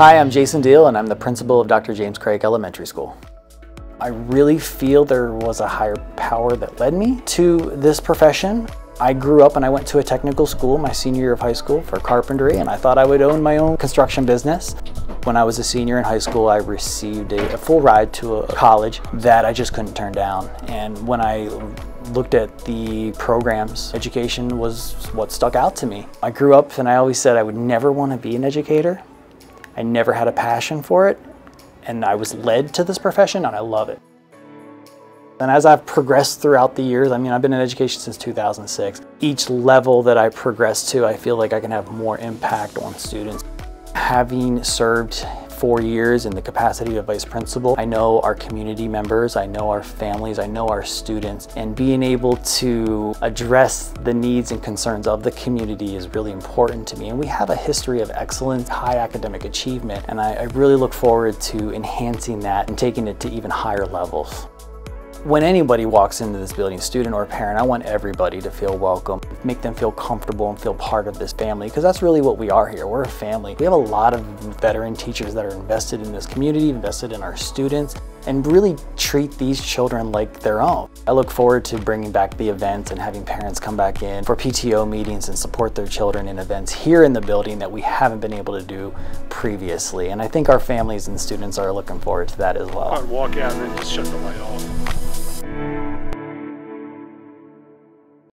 Hi, I'm Jason Deihl and I'm the principal of Dr. James Craik Elementary School. I really feel there was a higher power that led me to this profession. I grew up and I went to a technical school my senior year of high school for carpentry and I thought I would own my own construction business. When I was a senior in high school, I received a, a full ride to a college that I just couldn't turn down. And when I looked at the programs, education was what stuck out to me. I grew up and I always said I would never want to be an educator. I never had a passion for it and I was led to this profession and I love it. And as I've progressed throughout the years, I mean, I've been in education since 2006. Each level that I progress to, I feel like I can have more impact on students. Having served four years in the capacity of vice principal. I know our community members, I know our families, I know our students, and being able to address the needs and concerns of the community is really important to me. And we have a history of excellence, high academic achievement, and I, I really look forward to enhancing that and taking it to even higher levels. When anybody walks into this building, student or parent, I want everybody to feel welcome, make them feel comfortable and feel part of this family because that's really what we are here. We're a family. We have a lot of veteran teachers that are invested in this community, invested in our students, and really treat these children like their own. I look forward to bringing back the events and having parents come back in for PTO meetings and support their children in events here in the building that we haven't been able to do previously. And I think our families and students are looking forward to that as well. I'd walk out and then just shut the light off.